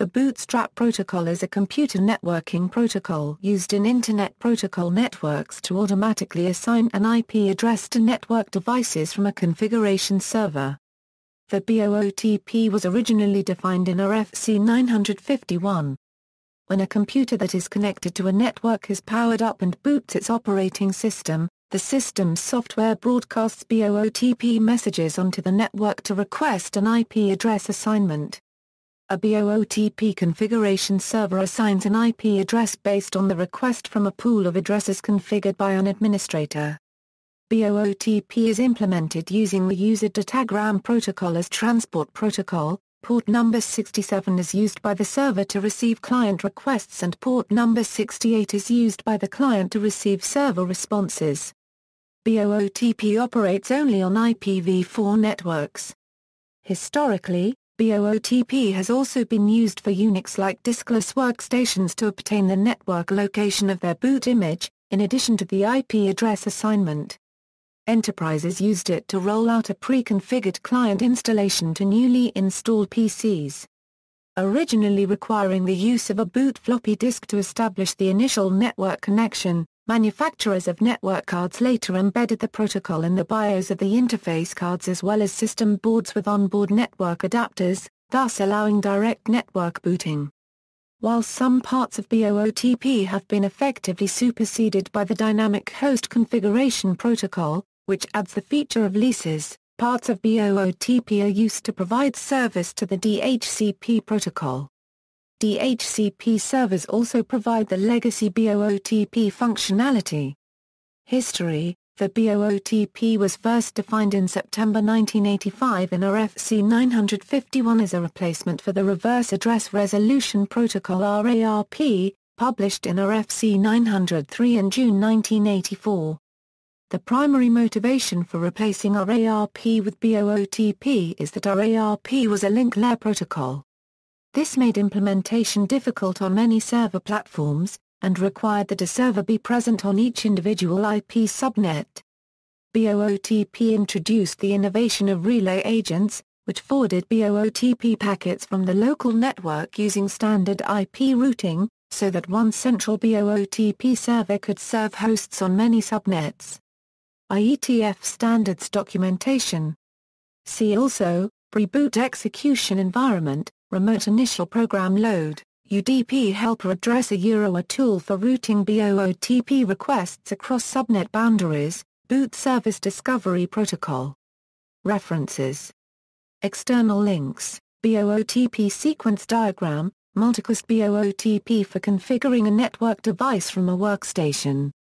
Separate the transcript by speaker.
Speaker 1: The Bootstrap protocol is a computer networking protocol used in Internet Protocol networks to automatically assign an IP address to network devices from a configuration server. The BOOTP was originally defined in RFC 951. When a computer that is connected to a network is powered up and boots its operating system, the system's software broadcasts BOOTP messages onto the network to request an IP address assignment. A BOOTP configuration server assigns an IP address based on the request from a pool of addresses configured by an administrator. BOOTP is implemented using the user datagram protocol as transport protocol, port number 67 is used by the server to receive client requests and port number 68 is used by the client to receive server responses. BOOTP operates only on IPv4 networks. Historically, BOOTP has also been used for Unix-like diskless workstations to obtain the network location of their boot image, in addition to the IP address assignment. Enterprises used it to roll out a pre-configured client installation to newly installed PCs. Originally requiring the use of a boot floppy disk to establish the initial network connection, Manufacturers of network cards later embedded the protocol in the BIOS of the interface cards as well as system boards with onboard network adapters, thus allowing direct network booting. While some parts of BOOTP have been effectively superseded by the Dynamic Host Configuration Protocol, which adds the feature of leases, parts of BOOTP are used to provide service to the DHCP protocol. DHCP servers also provide the legacy BOOTP functionality. History The BOOTP was first defined in September 1985 in RFC 951 as a replacement for the Reverse Address Resolution Protocol RARP, published in RFC 903 in June 1984. The primary motivation for replacing RARP with BOOTP is that RARP was a link layer protocol. This made implementation difficult on many server platforms, and required that a server be present on each individual IP subnet. BOOTP introduced the innovation of relay agents, which forwarded BOOTP packets from the local network using standard IP routing, so that one central BOOTP server could serve hosts on many subnets. IETF standards documentation. See also, Pre-boot execution environment, Remote Initial Program Load, UDP Helper Address a Euro a tool for routing BOOTP requests across subnet boundaries, Boot Service Discovery Protocol. References External links, BOOTP sequence diagram, Multicast BOOTP for configuring a network device from a workstation.